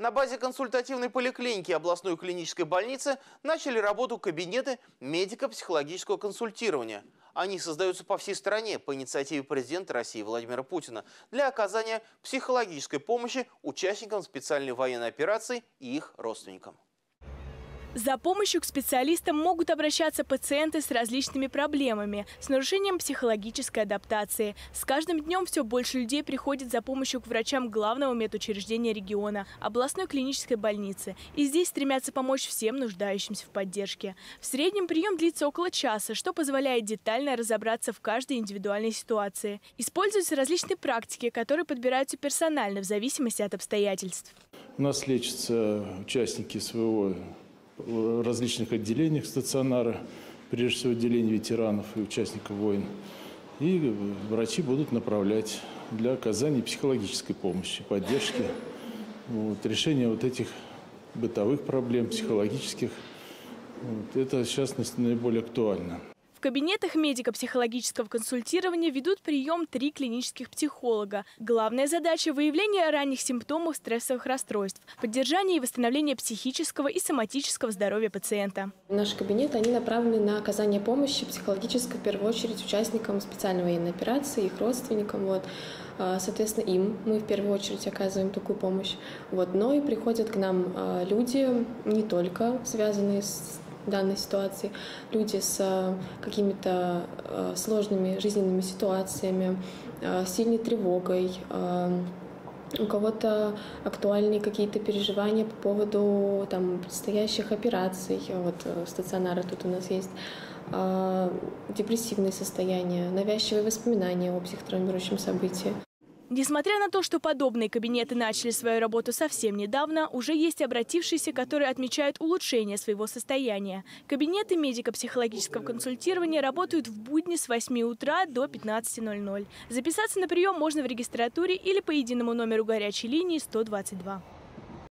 На базе консультативной поликлиники областной клинической больницы начали работу кабинеты медико-психологического консультирования. Они создаются по всей стране по инициативе президента России Владимира Путина для оказания психологической помощи участникам специальной военной операции и их родственникам. За помощью к специалистам могут обращаться пациенты с различными проблемами, с нарушением психологической адаптации. С каждым днем все больше людей приходит за помощью к врачам главного медучреждения региона – областной клинической больницы. И здесь стремятся помочь всем нуждающимся в поддержке. В среднем прием длится около часа, что позволяет детально разобраться в каждой индивидуальной ситуации. Используются различные практики, которые подбираются персонально в зависимости от обстоятельств. У нас лечатся участники своего различных отделениях стационара, прежде всего отделение ветеранов и участников войн. И врачи будут направлять для оказания психологической помощи, поддержки, вот, решения вот этих бытовых проблем, психологических. Вот, это сейчас наиболее актуально. В кабинетах медико-психологического консультирования ведут прием три клинических психолога. Главная задача – выявление ранних симптомов стрессовых расстройств, поддержание и восстановление психического и соматического здоровья пациента. Наши кабинеты они направлены на оказание помощи психологической, в первую очередь, участникам специальной военной операции, их родственникам. Вот. А, соответственно, им мы в первую очередь оказываем такую помощь. Вот. Но и приходят к нам а, люди не только связанные с данной ситуации, люди с э, какими-то э, сложными жизненными ситуациями, э, сильной тревогой, у кого-то актуальные какие-то переживания по поводу там, предстоящих операций, вот стационары тут у нас есть, депрессивные состояния, навязчивые воспоминания о психотравмирующем событии. Несмотря на то, что подобные кабинеты начали свою работу совсем недавно, уже есть обратившиеся, которые отмечают улучшение своего состояния. Кабинеты медико-психологического консультирования работают в будни с 8 утра до 15.00. Записаться на прием можно в регистратуре или по единому номеру горячей линии 122.